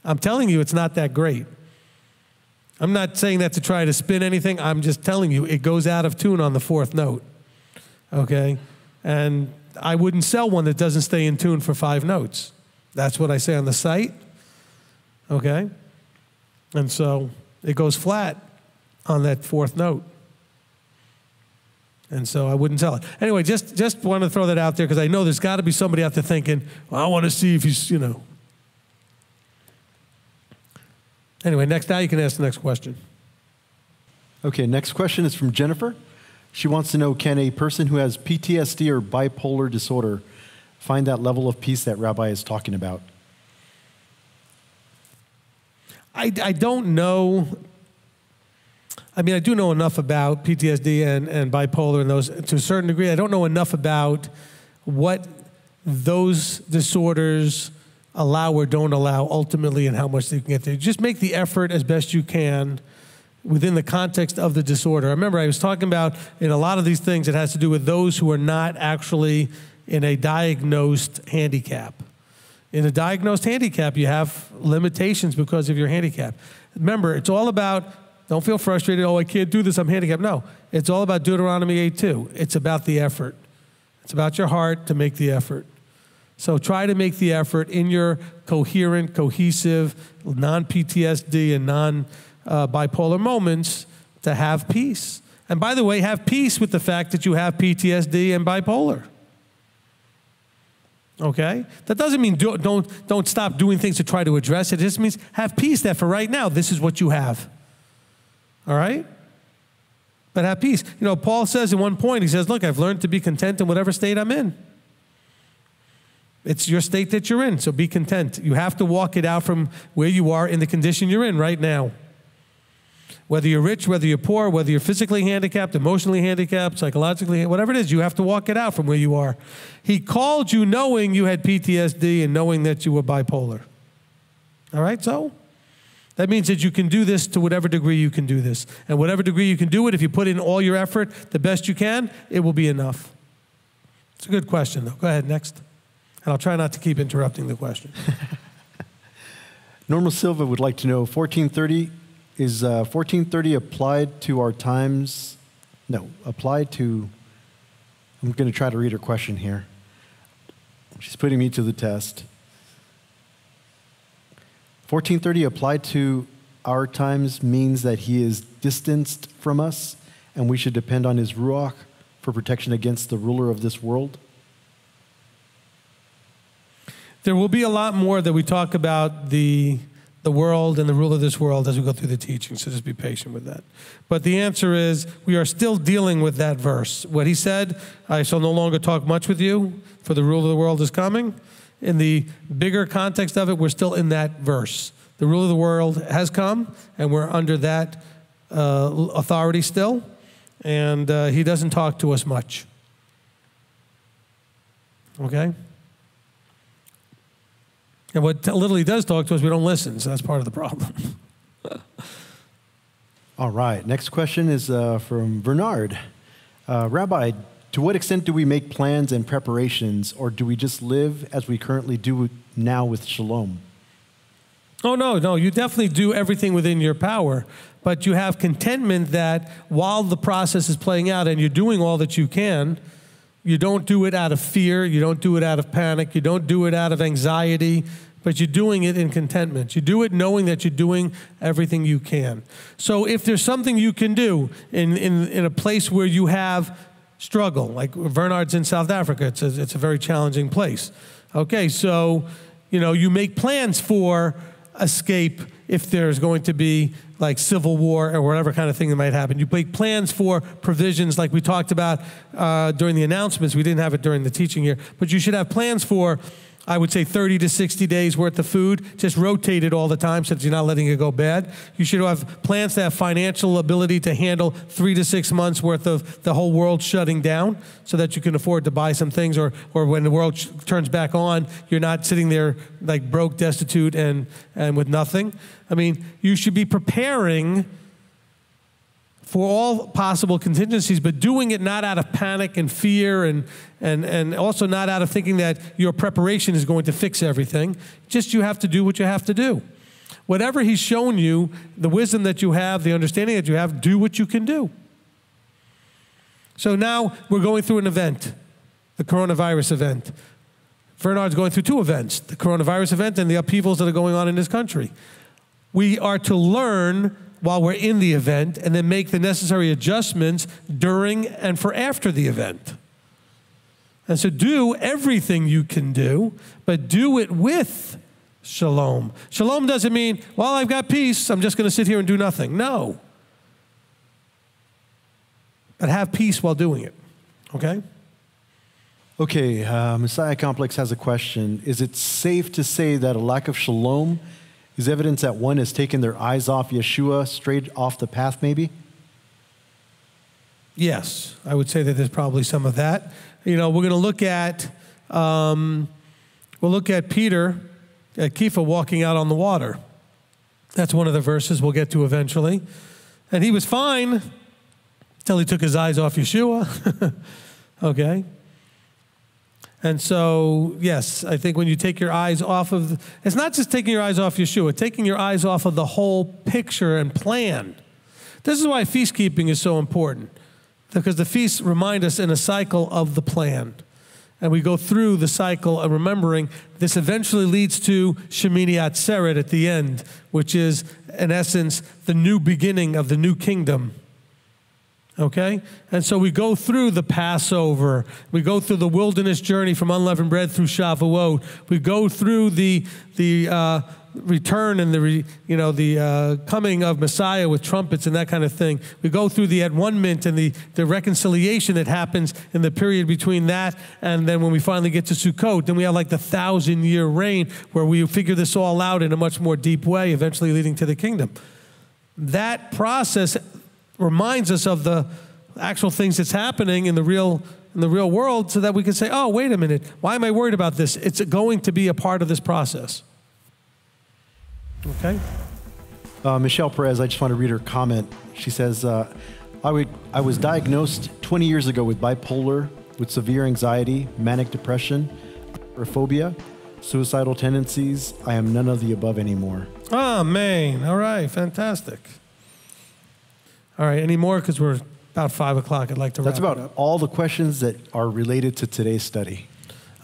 I'm telling you, it's not that great. I'm not saying that to try to spin anything. I'm just telling you, it goes out of tune on the fourth note. Okay? And I wouldn't sell one that doesn't stay in tune for five notes. That's what I say on the site. Okay? And so it goes flat on that fourth note. And so I wouldn't sell it. Anyway, just, just want to throw that out there because I know there's got to be somebody out there thinking, well, I want to see if he's, you know. Anyway, next, now you can ask the next question. Okay, next question is from Jennifer. She wants to know Can a person who has PTSD or bipolar disorder find that level of peace that Rabbi is talking about? I, I don't know. I mean, I do know enough about PTSD and, and bipolar and those to a certain degree. I don't know enough about what those disorders allow or don't allow ultimately and how much they can get there. Just make the effort as best you can within the context of the disorder. I remember I was talking about in a lot of these things, it has to do with those who are not actually in a diagnosed handicap. In a diagnosed handicap, you have limitations because of your handicap. Remember, it's all about, don't feel frustrated, oh, I can't do this, I'm handicapped. No, it's all about Deuteronomy 8 2. It's about the effort. It's about your heart to make the effort. So try to make the effort in your coherent, cohesive, non PTSD and non uh, bipolar moments to have peace. And by the way, have peace with the fact that you have PTSD and bipolar. Okay? That doesn't mean do, don't, don't stop doing things to try to address it. It just means have peace that for right now, this is what you have. All right? But have peace. You know, Paul says in one point, he says, Look, I've learned to be content in whatever state I'm in. It's your state that you're in, so be content. You have to walk it out from where you are in the condition you're in right now. Whether you're rich, whether you're poor, whether you're physically handicapped, emotionally handicapped, psychologically, whatever it is, you have to walk it out from where you are. He called you knowing you had PTSD and knowing that you were bipolar. All right, so that means that you can do this to whatever degree you can do this. And whatever degree you can do it, if you put in all your effort the best you can, it will be enough. It's a good question, though. Go ahead, next. And I'll try not to keep interrupting the question. Norma Silva would like to know 1430 is uh, 1430 applied to our times? No, applied to. I'm going to try to read her question here. She's putting me to the test. 1430 applied to our times means that he is distanced from us and we should depend on his Ruach for protection against the ruler of this world? There will be a lot more that we talk about the, the world and the rule of this world as we go through the teaching, so just be patient with that. But the answer is we are still dealing with that verse. What he said, I shall no longer talk much with you, for the rule of the world is coming. In the bigger context of it, we're still in that verse. The rule of the world has come, and we're under that uh, authority still, and uh, he doesn't talk to us much. Okay? And what literally does talk to us, we don't listen. So that's part of the problem. All right. Next question is uh, from Bernard. Uh, Rabbi, to what extent do we make plans and preparations, or do we just live as we currently do now with shalom? Oh, no, no. You definitely do everything within your power, but you have contentment that while the process is playing out and you're doing all that you can, you don't do it out of fear. You don't do it out of panic. You don't do it out of anxiety, but you're doing it in contentment. You do it knowing that you're doing everything you can. So if there's something you can do in, in, in a place where you have struggle, like Bernard's in South Africa, it's a, it's a very challenging place. Okay, so, you know, you make plans for escape if there's going to be like civil war or whatever kind of thing that might happen. You make plans for provisions like we talked about uh, during the announcements. We didn't have it during the teaching here, but you should have plans for I would say 30 to 60 days worth of food. Just rotate it all the time so that you're not letting it go bad. You should have plans to have financial ability to handle three to six months worth of the whole world shutting down so that you can afford to buy some things or, or when the world turns back on, you're not sitting there like broke, destitute, and, and with nothing. I mean, you should be preparing for all possible contingencies, but doing it not out of panic and fear and, and, and also not out of thinking that your preparation is going to fix everything. Just you have to do what you have to do. Whatever He's shown you, the wisdom that you have, the understanding that you have, do what you can do. So now we're going through an event, the coronavirus event. Bernard's going through two events the coronavirus event and the upheavals that are going on in this country. We are to learn while we're in the event and then make the necessary adjustments during and for after the event. And so do everything you can do, but do it with shalom. Shalom doesn't mean, well, I've got peace, I'm just going to sit here and do nothing. No. But have peace while doing it, okay? Okay, uh, Messiah Complex has a question. Is it safe to say that a lack of shalom is evidence that one has taken their eyes off Yeshua, straight off the path, maybe? Yes, I would say that there's probably some of that. You know, we're going to look at um, we'll look at Peter at Kepha walking out on the water. That's one of the verses we'll get to eventually. And he was fine until he took his eyes off Yeshua. okay. And so, yes, I think when you take your eyes off of, it's not just taking your eyes off Yeshua, taking your eyes off of the whole picture and plan. This is why feast keeping is so important, because the feasts remind us in a cycle of the plan. And we go through the cycle of remembering this eventually leads to Shemini Atzeret at the end, which is, in essence, the new beginning of the new kingdom. Okay? And so we go through the Passover. We go through the wilderness journey from unleavened bread through Shavuot. We go through the, the uh, return and the, re, you know, the uh, coming of Messiah with trumpets and that kind of thing. We go through the atonement and the, the reconciliation that happens in the period between that and then when we finally get to Sukkot, then we have like the thousand year reign where we figure this all out in a much more deep way, eventually leading to the kingdom. That process reminds us of the actual things that's happening in the real in the real world so that we can say, "Oh, wait a minute. Why am I worried about this? It's going to be a part of this process." Okay? Uh, Michelle Perez, I just want to read her comment. She says, uh, I, would, I was diagnosed 20 years ago with bipolar, with severe anxiety, manic depression, agoraphobia, suicidal tendencies. I am none of the above anymore. Oh, man. All right. Fantastic. All right, any more? Because we're about five o'clock. I'd like to That's wrap about all the questions that are related to today's study.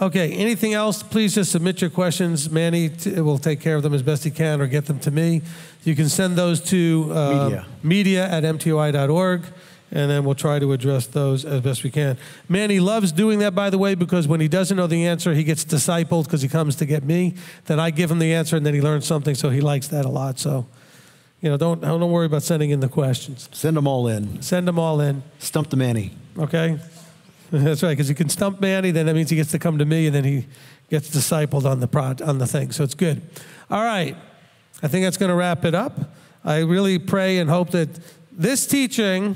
Okay, anything else? Please just submit your questions. Manny t- will take care of them as best he can or get them to me. You can send those to uh, Media. media at mtoi.org, and then we'll try to address those as best we can. Manny loves doing that, by the way, because when he doesn't know the answer, he gets discipled because he comes to get me. Then I give him the answer, and then he learns something, so he likes that a lot. So, you know, don't, don't worry about sending in the questions. Send them all in. Send them all in. Stump the Manny. Okay? That's right, because you can stump Manny, then that means he gets to come to me, and then he gets discipled on the prod, on the thing. So it's good. All right. I think that's going to wrap it up. I really pray and hope that this teaching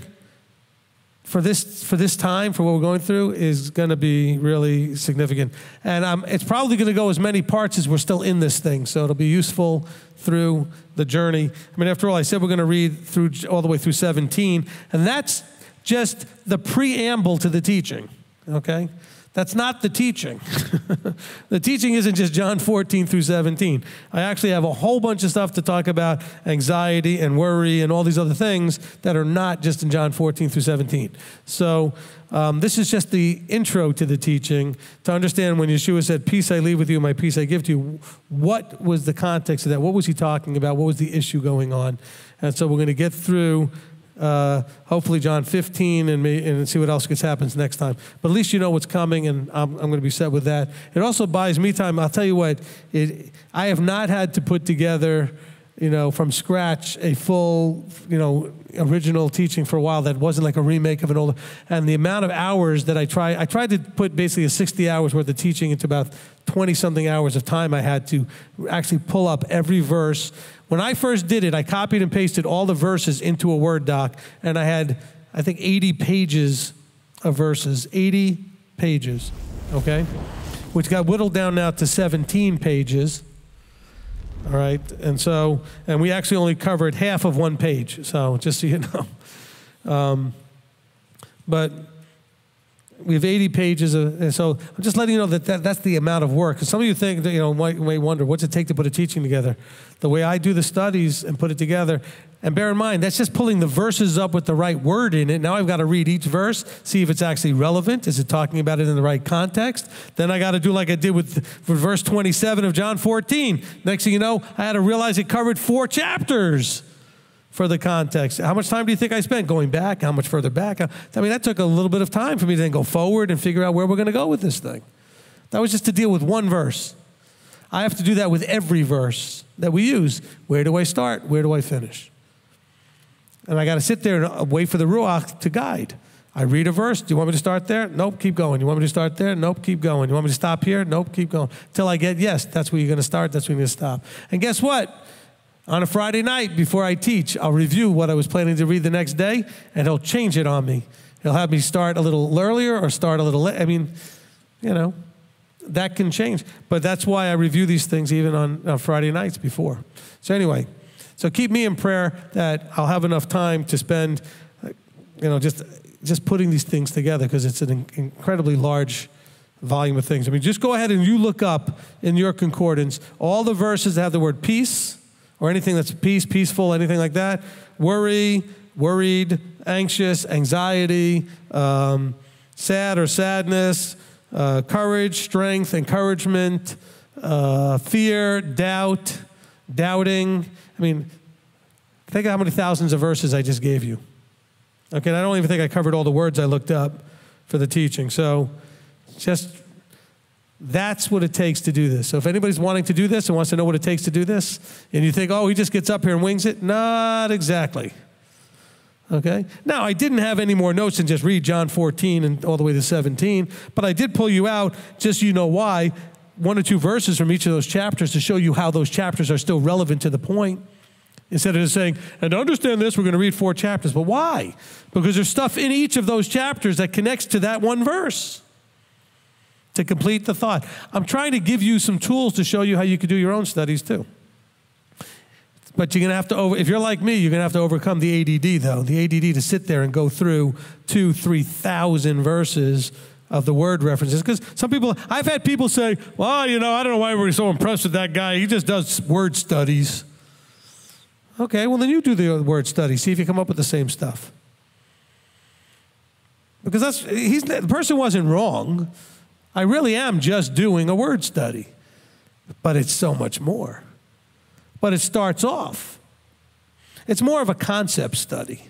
for this for this time for what we're going through is going to be really significant, and it's probably going to go as many parts as we're still in this thing. So it'll be useful through the journey. I mean, after all, I said we're going to read through all the way through 17, and that's just the preamble to the teaching. Okay. That's not the teaching. the teaching isn't just John 14 through 17. I actually have a whole bunch of stuff to talk about anxiety and worry and all these other things that are not just in John 14 through 17. So, um, this is just the intro to the teaching to understand when Yeshua said, Peace I leave with you, my peace I give to you. What was the context of that? What was he talking about? What was the issue going on? And so, we're going to get through uh, hopefully John 15 and, and see what else gets happens next time. But at least you know what's coming, and I'm, I'm going to be set with that. It also buys me time. I'll tell you what, it, I have not had to put together, you know, from scratch a full, you know, original teaching for a while that wasn't like a remake of an old. And the amount of hours that I try, I tried to put basically a 60 hours worth of teaching into about 20 something hours of time I had to actually pull up every verse. When I first did it, I copied and pasted all the verses into a Word doc, and I had, I think, 80 pages of verses. 80 pages, okay? Which got whittled down now to 17 pages. All right, and so, and we actually only covered half of one page, so just so you know. Um, but we have 80 pages of, so I'm just letting you know that, that that's the amount of work. Because some of you think, that, you know, might, may wonder, what's it take to put a teaching together? The way I do the studies and put it together, and bear in mind, that's just pulling the verses up with the right word in it. Now I've got to read each verse, see if it's actually relevant. Is it talking about it in the right context? Then I got to do like I did with, with verse 27 of John 14. Next thing you know, I had to realize it covered four chapters for the context. How much time do you think I spent going back? How much further back? I mean, that took a little bit of time for me to then go forward and figure out where we're going to go with this thing. That was just to deal with one verse. I have to do that with every verse that we use. Where do I start? Where do I finish? And I got to sit there and uh, wait for the Ruach to guide. I read a verse. Do you want me to start there? Nope, keep going. You want me to start there? Nope, keep going. You want me to stop here? Nope, keep going. Till I get, yes, that's where you're going to start, that's where you're going to stop. And guess what? On a Friday night before I teach, I'll review what I was planning to read the next day, and he'll change it on me. He'll have me start a little earlier or start a little late. I mean, you know, that can change. But that's why I review these things even on, on Friday nights before. So, anyway, so keep me in prayer that I'll have enough time to spend, you know, just, just putting these things together because it's an incredibly large volume of things. I mean, just go ahead and you look up in your concordance all the verses that have the word peace or anything that's peace, peaceful, anything like that. Worry, worried, anxious, anxiety, um, sad or sadness, uh, courage, strength, encouragement, uh, fear, doubt, doubting. I mean, think of how many thousands of verses I just gave you. Okay, and I don't even think I covered all the words I looked up for the teaching. So just that's what it takes to do this. So if anybody's wanting to do this and wants to know what it takes to do this, and you think, oh, he just gets up here and wings it, not exactly. Okay? Now, I didn't have any more notes than just read John 14 and all the way to 17, but I did pull you out just so you know why, one or two verses from each of those chapters to show you how those chapters are still relevant to the point. Instead of just saying, and to understand this, we're going to read four chapters. But why? Because there's stuff in each of those chapters that connects to that one verse to complete the thought. I'm trying to give you some tools to show you how you can do your own studies too. But you're going to have to, over, if you're like me, you're going to have to overcome the ADD though. The ADD to sit there and go through two, 3,000 verses of the word references. Because some people, I've had people say, well, you know, I don't know why we're so impressed with that guy. He just does word studies. Okay, well, then you do the word study. See if you come up with the same stuff. Because that's, he's, the person wasn't wrong. I really am just doing a word study, but it's so much more. But it starts off, it's more of a concept study.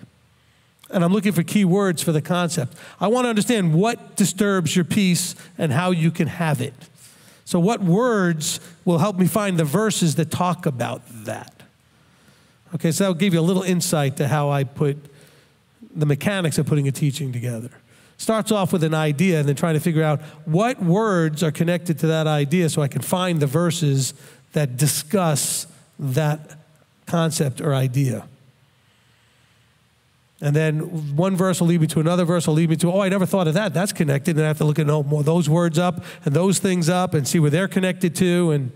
And I'm looking for key words for the concept. I want to understand what disturbs your peace and how you can have it. So, what words will help me find the verses that talk about that? Okay, so that'll give you a little insight to how I put the mechanics of putting a teaching together starts off with an idea and then trying to figure out what words are connected to that idea so I can find the verses that discuss that concept or idea. And then one verse will lead me to another verse, will lead me to, oh, I never thought of that. That's connected. And I have to look at more those words up and those things up and see where they're connected to. And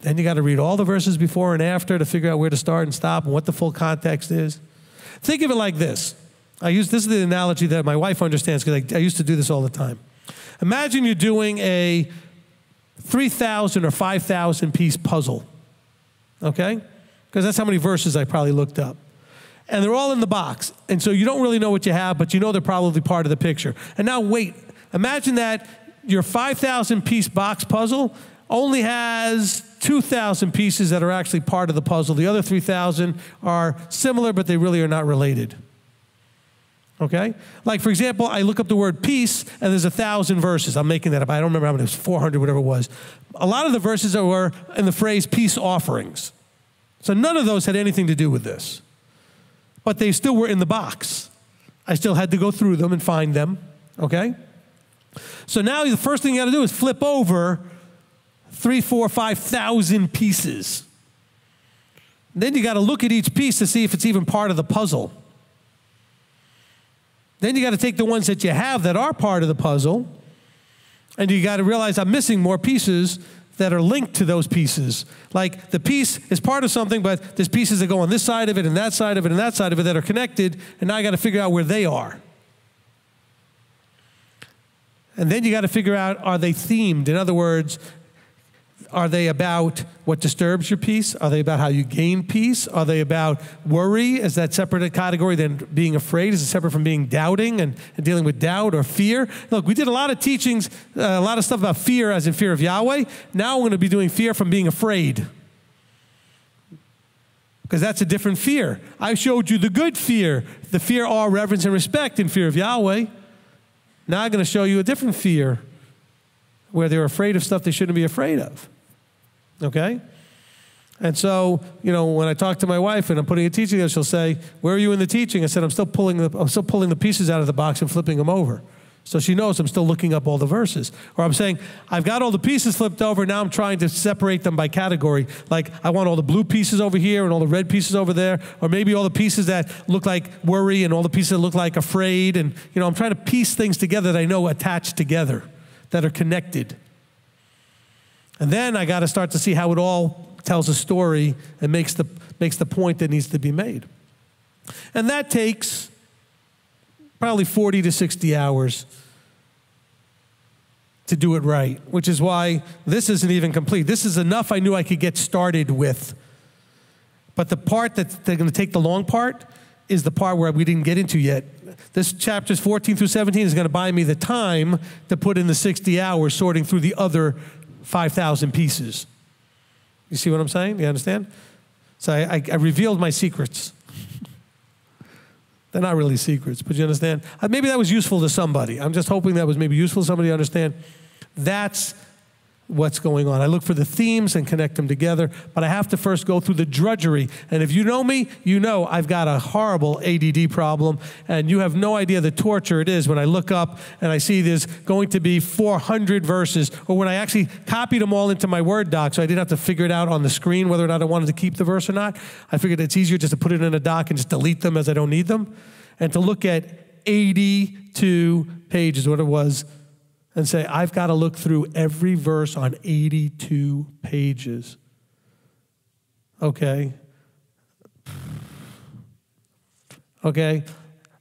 then you got to read all the verses before and after to figure out where to start and stop and what the full context is. Think of it like this I use this is the analogy that my wife understands because I, I used to do this all the time. Imagine you're doing a 3,000 or 5,000 piece puzzle, okay? Because that's how many verses I probably looked up. And they're all in the box. And so you don't really know what you have, but you know they're probably part of the picture. And now, wait, imagine that your 5,000 piece box puzzle only has 2,000 pieces that are actually part of the puzzle. The other 3,000 are similar, but they really are not related. Okay? Like, for example, I look up the word peace, and there's a thousand verses. I'm making that up. I don't remember how many, it was 400, whatever it was. A lot of the verses were in the phrase peace offerings. So none of those had anything to do with this. But they still were in the box. I still had to go through them and find them. Okay? So now the first thing you got to do is flip over three, four, five thousand pieces. Then you got to look at each piece to see if it's even part of the puzzle. Then you got to take the ones that you have that are part of the puzzle, and you got to realize I'm missing more pieces that are linked to those pieces. Like the piece is part of something, but there's pieces that go on this side of it and that side of it and that side of it that are connected, and now I got to figure out where they are. And then you got to figure out are they themed? In other words, are they about what disturbs your peace? Are they about how you gain peace? Are they about worry? Is that separate a category than being afraid? Is it separate from being doubting and, and dealing with doubt or fear? Look, we did a lot of teachings, uh, a lot of stuff about fear as in fear of Yahweh. Now we're going to be doing fear from being afraid. Because that's a different fear. I showed you the good fear, the fear, awe, reverence, and respect in fear of Yahweh. Now I'm going to show you a different fear where they're afraid of stuff they shouldn't be afraid of. Okay? And so, you know, when I talk to my wife and I'm putting a teaching there, she'll say, Where are you in the teaching? I said, I'm still pulling the, I'm still pulling the pieces out of the box and flipping them over. So she knows I'm still looking up all the verses. Or I'm saying, I've got all the pieces flipped over, now I'm trying to separate them by category. Like, I want all the blue pieces over here and all the red pieces over there. Or maybe all the pieces that look like worry and all the pieces that look like afraid. And, you know, I'm trying to piece things together that I know attached together, that are connected. And then I got to start to see how it all tells a story and makes the, makes the point that needs to be made. And that takes probably 40 to 60 hours to do it right, which is why this isn't even complete. This is enough I knew I could get started with. But the part that they're going to take the long part is the part where we didn't get into yet. This chapters 14 through 17 is going to buy me the time to put in the 60 hours sorting through the other 5,000 pieces. You see what I'm saying? You understand? So I, I, I revealed my secrets. They're not really secrets, but you understand? Uh, maybe that was useful to somebody. I'm just hoping that was maybe useful to somebody to understand. That's what's going on. I look for the themes and connect them together, but I have to first go through the drudgery. And if you know me, you know I've got a horrible ADD problem, and you have no idea the torture it is when I look up and I see there's going to be 400 verses, or when I actually copied them all into my Word doc so I didn't have to figure it out on the screen whether or not I wanted to keep the verse or not. I figured it's easier just to put it in a doc and just delete them as I don't need them. And to look at 82 pages, what it was, and say, I've got to look through every verse on 82 pages. Okay. Okay.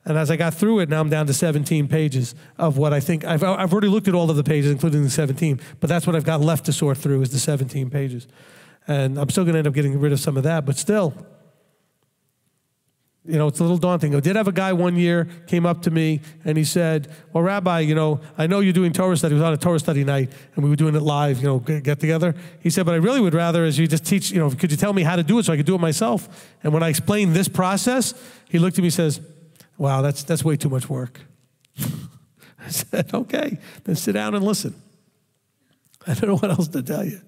And as I got through it, now I'm down to 17 pages of what I think. I've, I've already looked at all of the pages, including the 17, but that's what I've got left to sort through is the 17 pages. And I'm still going to end up getting rid of some of that, but still, you know, it's a little daunting. I did have a guy one year came up to me and he said, "Well, Rabbi, you know, I know you're doing Torah study. It was on a Torah study night, and we were doing it live. You know, get together." He said, "But I really would rather as you just teach. You know, could you tell me how to do it so I could do it myself?" And when I explained this process, he looked at me and says, "Wow, that's that's way too much work." I said, "Okay, then sit down and listen." I don't know what else to tell you.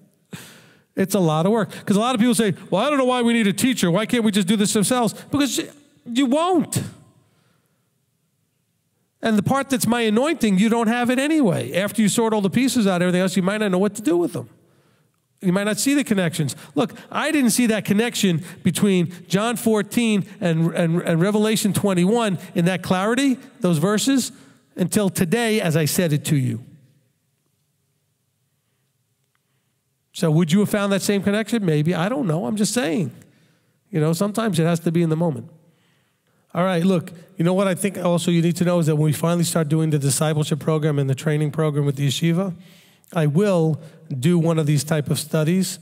It's a lot of work because a lot of people say, "Well, I don't know why we need a teacher. Why can't we just do this ourselves?" Because you won't. And the part that's my anointing, you don't have it anyway. After you sort all the pieces out, everything else, you might not know what to do with them. You might not see the connections. Look, I didn't see that connection between John 14 and, and, and Revelation 21 in that clarity, those verses, until today as I said it to you. So, would you have found that same connection? Maybe. I don't know. I'm just saying. You know, sometimes it has to be in the moment. All right, look, you know what I think also you need to know is that when we finally start doing the discipleship program and the training program with the yeshiva, I will do one of these type of studies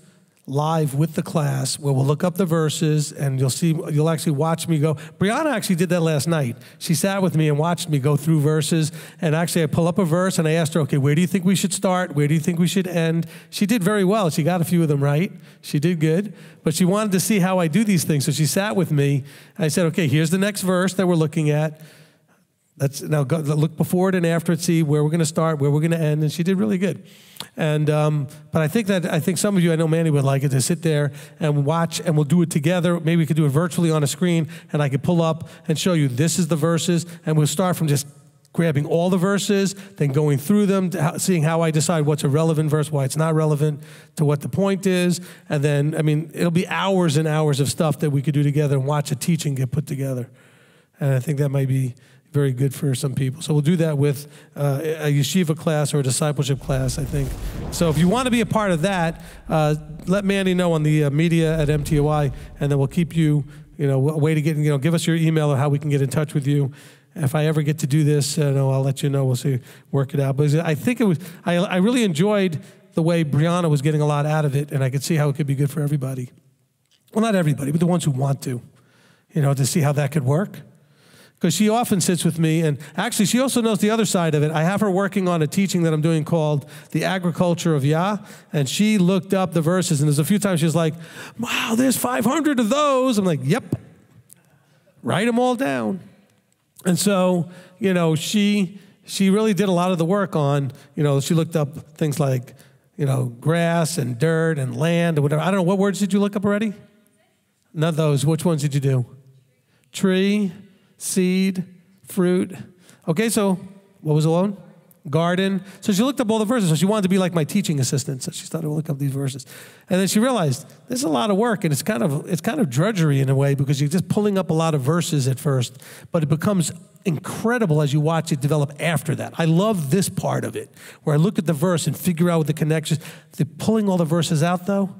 live with the class where we'll look up the verses and you'll see you'll actually watch me go. Brianna actually did that last night. She sat with me and watched me go through verses. And actually i pull up a verse and i asked her okay where do you think we should start? Where do you think we should end? She did very well. She got a few of them right. She did good. But she wanted to see how i do these things. So she sat with me. I said okay here's the next verse that we're looking at Let's now go, look before it and after it, see where we're going to start, where we're going to end, and she did really good. And um, but I think that I think some of you, I know Manny would like it to sit there and watch, and we'll do it together. Maybe we could do it virtually on a screen, and I could pull up and show you this is the verses, and we'll start from just grabbing all the verses, then going through them, seeing how I decide what's a relevant verse, why it's not relevant to what the point is, and then I mean it'll be hours and hours of stuff that we could do together and watch a teaching get put together. And I think that might be very good for some people. So we'll do that with uh, a yeshiva class or a discipleship class, I think. So if you want to be a part of that, uh, let Mandy know on the uh, media at MTOI, and then we'll keep you, you know, a way to get, you know, give us your email or how we can get in touch with you. If I ever get to do this, uh, no, I'll let you know. We'll see, work it out. But I think it was, I, I really enjoyed the way Brianna was getting a lot out of it, and I could see how it could be good for everybody. Well, not everybody, but the ones who want to, you know, to see how that could work because she often sits with me and actually she also knows the other side of it. I have her working on a teaching that i'm doing called the agriculture of yah and she looked up the verses and there's a few times she's like wow there's 500 of those. I'm like yep. Write them all down. And so you know she she really did a lot of the work on you know she looked up things like you know grass and dirt and land or whatever. I don't know what words did you look up already? None of those. Which ones did you do? Tree seed, fruit. Okay, so what was alone? Garden. So she looked up all the verses. So she wanted to be like my teaching assistant. So she started to look up these verses. And then she realized there's a lot of work and it's kind of it's kind of drudgery in a way because you're just pulling up a lot of verses at first, but it becomes incredible as you watch it develop after that. I love this part of it where I look at the verse and figure out what the connections. The pulling all the verses out though,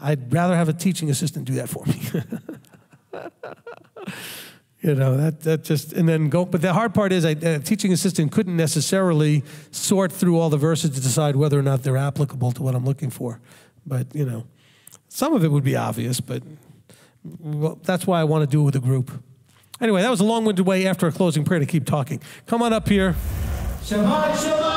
I'd rather have a teaching assistant do that for me. You know, that, that just, and then go, but the hard part is I, a teaching assistant couldn't necessarily sort through all the verses to decide whether or not they're applicable to what I'm looking for. But, you know, some of it would be obvious, but well, that's why I want to do it with a group. Anyway, that was a long winded way after a closing prayer to keep talking. Come on up here. Shabbat shalom.